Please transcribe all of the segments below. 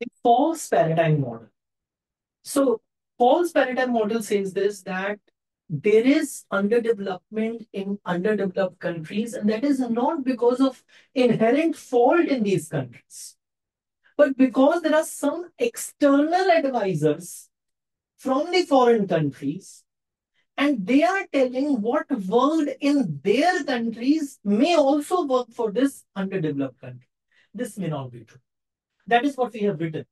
the false paradigm model. So, false paradigm model says this that there is underdevelopment in underdeveloped countries, and that is not because of inherent fault in these countries, but because there are some external advisors from the foreign countries, and they are telling what worked in their countries may also work for this underdeveloped country. This may not be true. That is what we have written.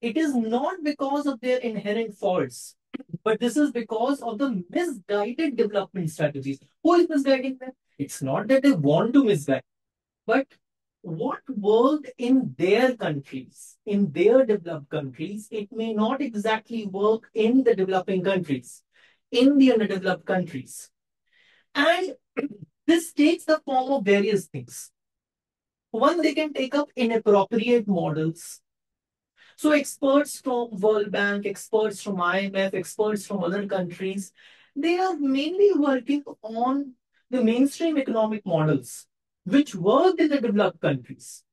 It is not because of their inherent faults, but this is because of the misguided development strategies. Who is misguiding them? It's not that they want to misguide, but what worked in their countries, in their developed countries, it may not exactly work in the developing countries, in the underdeveloped countries. And this takes the form of various things. One, they can take up inappropriate models. So experts from World Bank, experts from IMF, experts from other countries, they are mainly working on the mainstream economic models which worked in the developed countries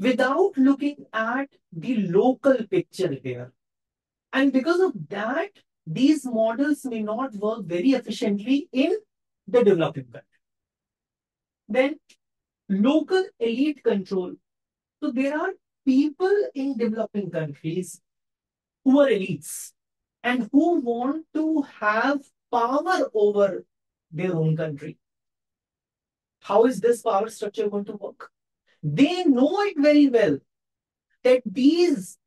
without looking at the local picture here. And because of that, these models may not work very efficiently in the developing country. Then local elite control. So there are people in developing countries who are elites and who want to have power over their own country. How is this power structure going to work? They know it very well that these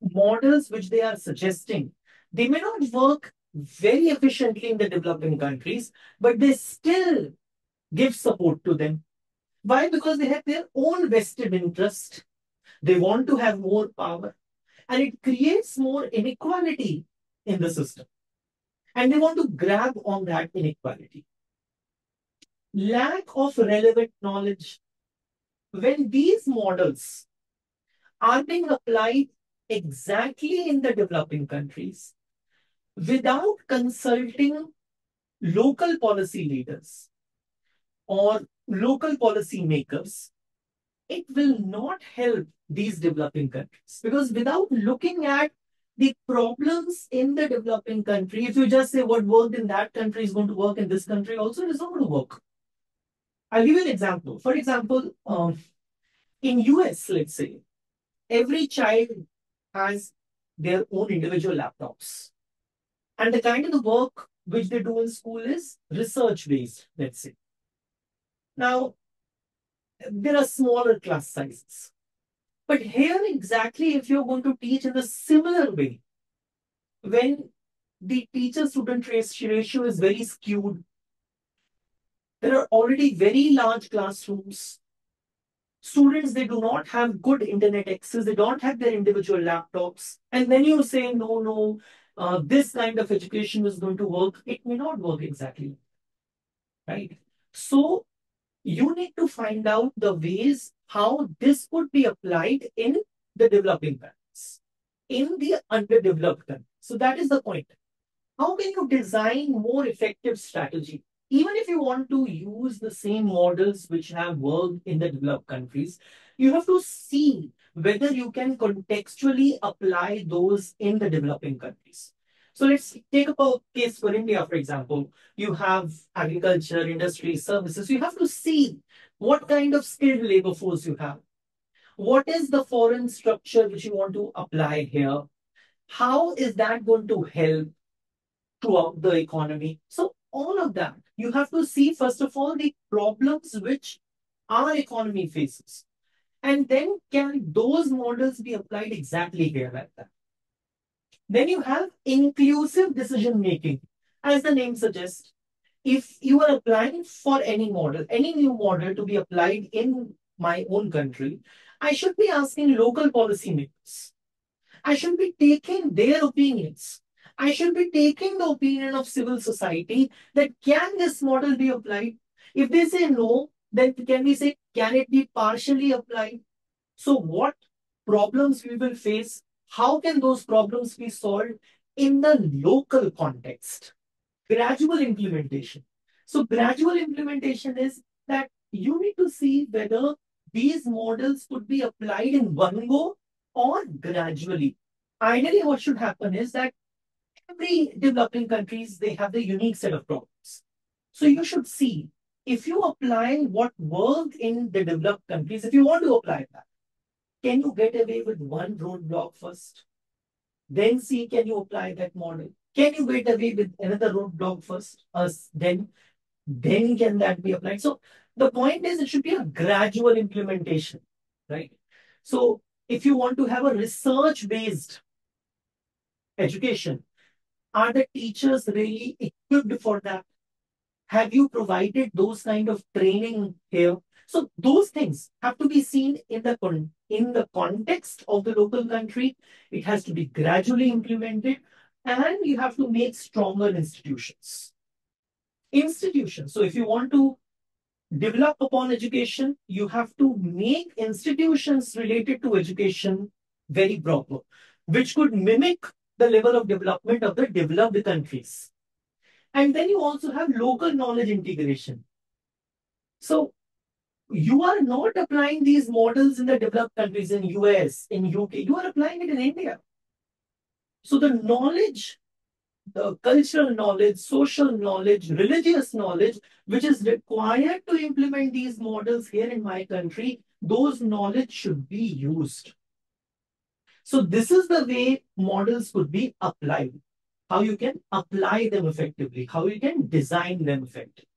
models which they are suggesting, they may not work very efficiently in the developing countries, but they still give support to them. Why? Because they have their own vested interest. They want to have more power. And it creates more inequality in the system. And they want to grab on that inequality. Lack of relevant knowledge. When these models are being applied exactly in the developing countries without consulting local policy leaders or local policy makers, it will not help these developing countries. Because without looking at the problems in the developing country, if you just say what worked in that country is going to work in this country, also it is not going to work. I'll give you an example. For example, um, in US, let's say, every child has their own individual laptops. And the kind of the work which they do in school is research based, let's say. Now, there are smaller class sizes. But here exactly, if you're going to teach in a similar way, when the teacher-student ratio is very skewed, there are already very large classrooms. Students, they do not have good internet access. They don't have their individual laptops. And then you say, no, no, uh, this kind of education is going to work. It may not work exactly. Right? So you need to find out the ways how this could be applied in the developing countries, in the underdeveloped countries. So that is the point. How can you design more effective strategy? Even if you want to use the same models which have worked in the developed countries, you have to see whether you can contextually apply those in the developing countries. So let's take a case for India, for example. You have agriculture, industry, services. You have to see what kind of skilled labor force you have. What is the foreign structure which you want to apply here? How is that going to help throughout the economy? So all of that, you have to see, first of all, the problems which our economy faces. And then can those models be applied exactly here like that? Then you have inclusive decision making. As the name suggests, if you are applying for any model, any new model to be applied in my own country, I should be asking local policymakers. I should be taking their opinions. I should be taking the opinion of civil society that can this model be applied? If they say no, then can we say, can it be partially applied? So what problems we will face how can those problems be solved in the local context? Gradual implementation. So gradual implementation is that you need to see whether these models could be applied in one go or gradually. Ideally, what should happen is that every developing countries, they have the unique set of problems. So you should see if you apply what worked in the developed countries, if you want to apply that, can you get away with one roadblock first? Then see, can you apply that model? Can you get away with another roadblock first? Us then, then can that be applied? So the point is, it should be a gradual implementation, right? So if you want to have a research-based education, are the teachers really equipped for that? Have you provided those kind of training here? So those things have to be seen in the in the context of the local country. It has to be gradually implemented, and you have to make stronger institutions. Institutions. So if you want to develop upon education, you have to make institutions related to education very proper, which could mimic the level of development of the developed countries. And then you also have local knowledge integration. So you are not applying these models in the developed countries in US, in UK. You are applying it in India. So the knowledge, the cultural knowledge, social knowledge, religious knowledge, which is required to implement these models here in my country, those knowledge should be used. So this is the way models could be applied. How you can apply them effectively, how you can design them effectively.